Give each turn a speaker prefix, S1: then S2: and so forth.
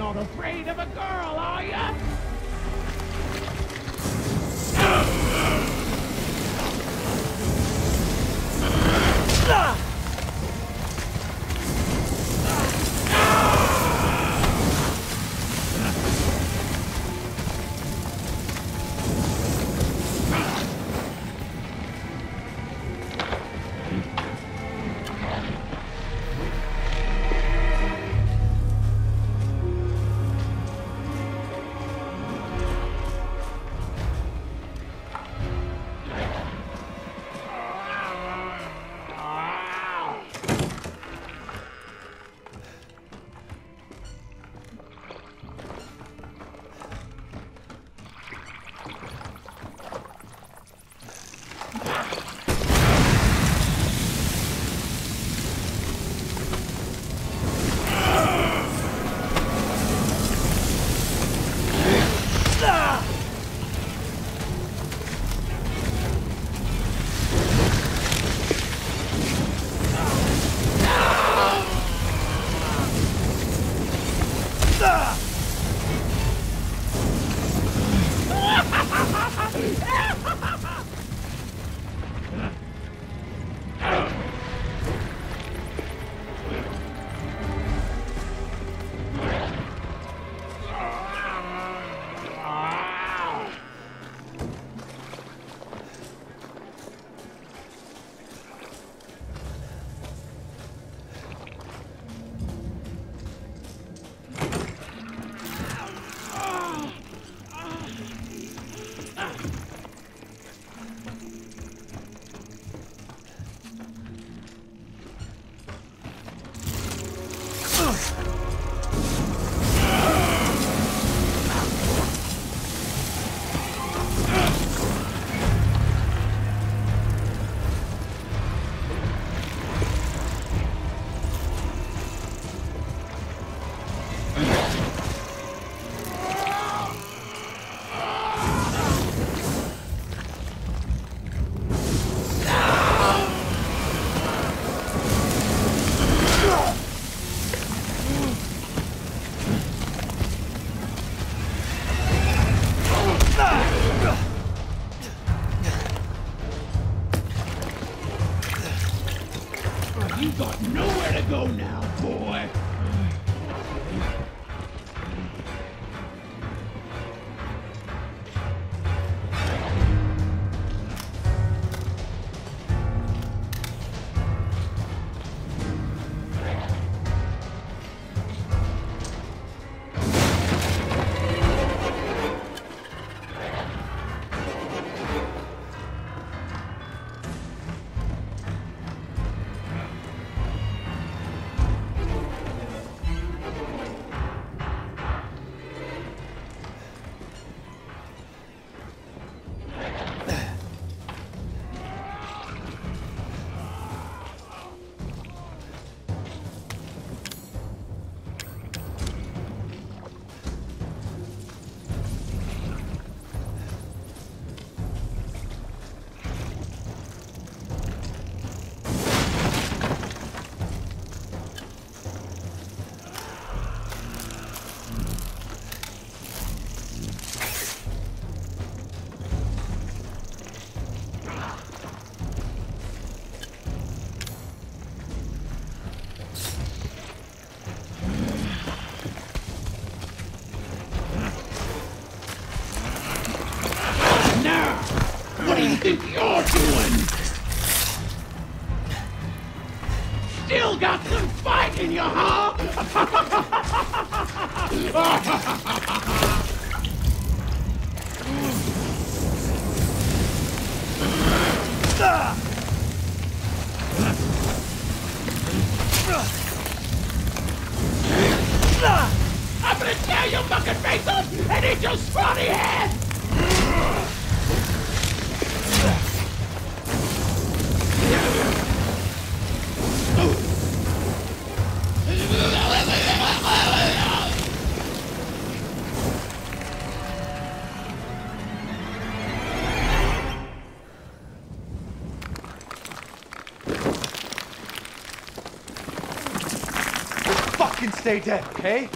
S1: not afraid of a girl, are ya? You got nowhere to go now, boy. Think you're doing? Still got some fight in you, huh? I'm gonna tear your fucking face off and eat your scrawny head!
S2: Fucking stay dead, okay?